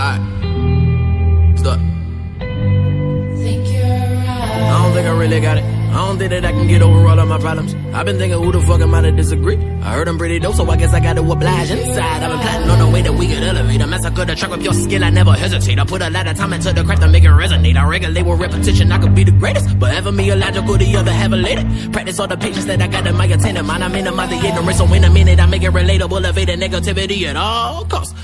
Alright. Stop. I don't think I really got it. I don't think that I can get over all of my problems. I've been thinking who the fuck am I to disagree? I heard I'm pretty dope, so I guess I gotta oblige inside. I've been plotting on the way that we could elevate. I massacre the track with your skill, I never hesitate. I put a lot of time into the craft to make it resonate. I regulate with repetition, I could be the greatest. But ever me illogical, the other have elated. Practice all the patience that I got in my attendant mind. I minimize the ignorance, so in a minute I make it relatable, elevate the negativity at all costs.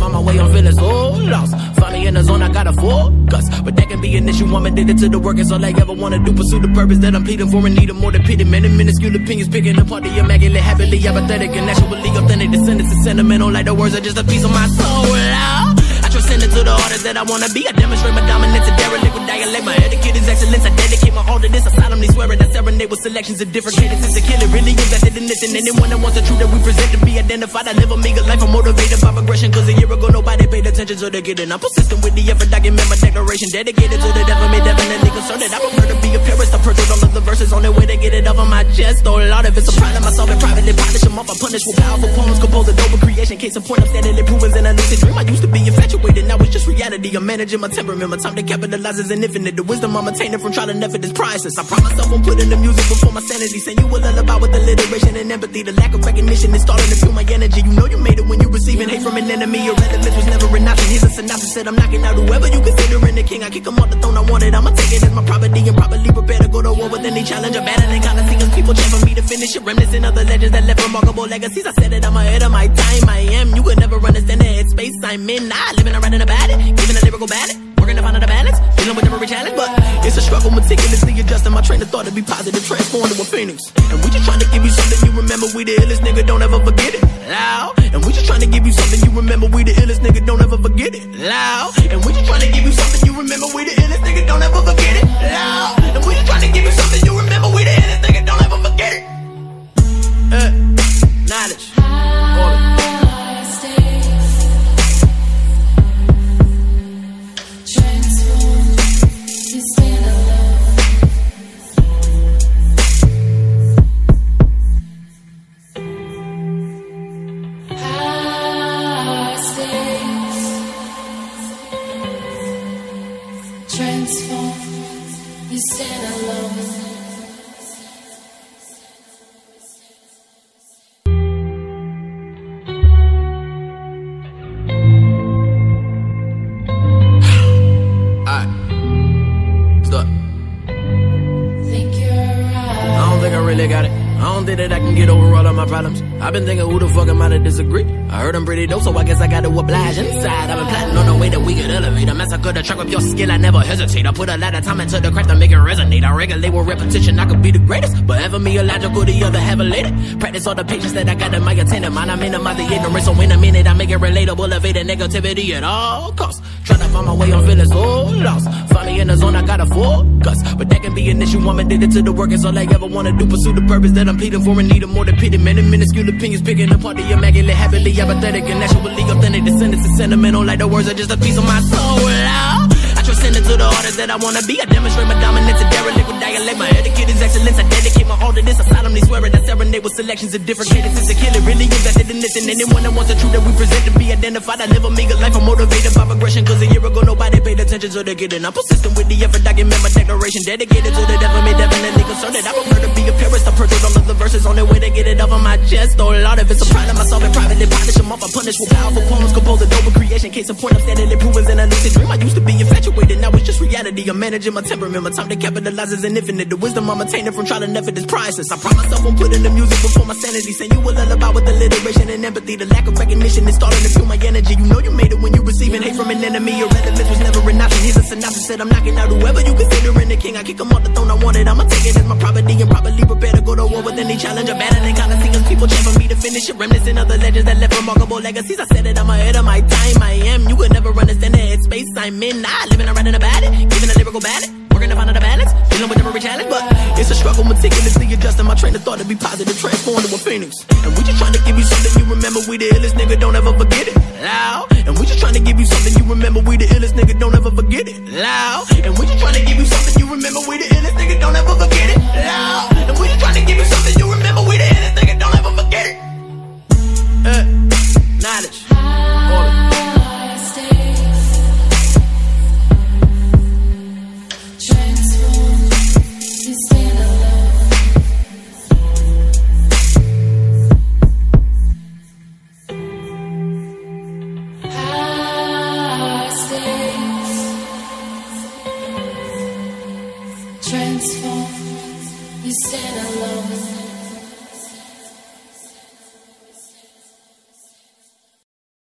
Find my way, I'm feeling so oh, lost. Find me in the zone, I got a focus. But that can be an issue, I'm addicted to the work, it's all I ever wanna do. Pursue the purpose that I'm pleading for and need a more than pity. Man, Many minuscule opinions picking apart the immaculate, happily apathetic, and actually authentic. Descendants is sentimental, like the words are just a piece of my soul. Oh. I transcend it to the artist that I wanna be. I demonstrate my dominance, a derelict with dialect. My etiquette is excellence. I dedicate my all to this. I solemnly swear it. With selections of different cadences to kill it. Really invested in this, and anyone that wants the truth that we present to be identified. I live a meager life. I'm motivated by progression. Cause a year ago nobody paid attention so to the getting. I'm persistent with the effort. Document my declaration. Dedicated to the devil. Me definitely concerned that I prefer to be a purist. I purchase all of the verses on the way to get it off of my chest. Oh Lord, if it's a problem, I solve it privately. Polish them off. I punish with powerful poems. Compose a Case in point, I'm standing in a lucid dream. I used to be infatuated. Now it's just reality. I'm managing my temperament. My time to capitalize is an infinite. The wisdom I'm attaining from trial and effort is priceless. I promise I won't put in the music before my sanity. Saying you will lullaby with alliteration and empathy. The lack of recognition is starting to fuel my energy. You know you made it when you receiving hate from an enemy. Your relevance was never an option. Here's a synopsis. Said I'm knocking out whoever you considering the king. I kick him off the throne. I want it. I'ma take it as my property and properly prepare to go to war with any challenge. I'm battling coliseums. People cheer for me to finish it. Reminiscing of the legends that left remarkable legacies. I said it. I'm ahead of my time. I am. You could never understand the headspace I'm in. Nah, living around in about it. Giving a lyrical ballad. Working to find out the balance. Dealing with every challenge. But it's a struggle. Meticulously adjusting my train of thought to be positive. Transform to a phoenix. And we just trying to give you something you remember. We the illest nigga. Don't ever forget it. Loud. And we just trying to give you something you remember. We the illest nigga. Don't ever forget it. Loud. And we just trying to give you something you remember. We the illest nigga. Don't ever forget it. Loud. And we just trying to give you something you stand alone. Don't think that I can get over all of my problems. I've been thinking who the fuck am I to disagree? I heard I'm pretty dope, so I guess I gotta oblige inside. I've been plotting on the way that we could elevate. I massacre the track with your skill, I never hesitate. I put a lot of time into the craft to make it resonate. I regulate with repetition, I could be the greatest. But ever me illogical, the other have elated. Practice all the patience that I got in my attendant mind. I minimize the ignorance, so in a minute I make it relatable, elevate the negativity at all costs. Trying to find my way, I'm feeling so oh, lost. Find me in the zone, I got a focus. But that can be an issue, I'm addicted to the work, it's all I ever wanna do. Pursue the purpose that I'm pleading for and need a more than pity. Many minuscule opinions picking apart the immaculate, happily apathetic, and actually authentic. Descendants is sentimental, like the words are just a piece of my soul. Oh. I transcend it to the artist that I wanna be. I demonstrate my dominance, a derelict with dialect. My etiquette is excellence. I dedicate my all to this. I solemnly swear it. I serenade with selections of different cadences to kill it. Really and anyone that wants the truth that we present to be identified. I live a meager life. I'm motivated by progression. Cause a year ago nobody paid attention to the getting. I'm persistent with the effort. Document my declaration. Dedicated to the devil. Me definitely concerned that I prefer to be a purist. I purchase all of the verses on the way to get it off of my chest. Oh Lord, of it's a problem, I solve it privately. Polish them off. I punish with powerful poems. composed a noble creation. Case in point, I'm standing in improvements in a lucid dream. I used to be infatuated. Now reality. I'm managing my temperament. My time to capitalize is an infinite. The wisdom I'm attaining from trial and effort is priceless. I promise I won't put in the music before my sanity. Saying you will lullaby with alliteration and empathy. The lack of recognition is starting to fuel my energy. You know you made it when you receiving hate from an enemy. Your relevance was never an option. Here's a synopsis. Said I'm knocking out whoever you considering the king. I kick him off the throne. I wanted. I'ma take it as my property and properly prepare to go to war with any challenge. I'm battling coliseums. People cheer for me to finish it. Reminiscing of the legends that left remarkable legacies. I said it. I'm ahead of my time. I am. You could never understand the headspace I'm in. Nah, living around in about it. Giving a lyrical ballad. Working to find out the balance. Dealing with every challenge. But it's a struggle. Meticulously adjusting my train of thought to be positive. Transform to a phoenix. And we just trying to give you something you remember. We the illest nigga. Don't ever forget it. Loud. And we just trying to give you something you remember. We the illest nigga. Don't ever forget it. Loud. And transform. You stand alone.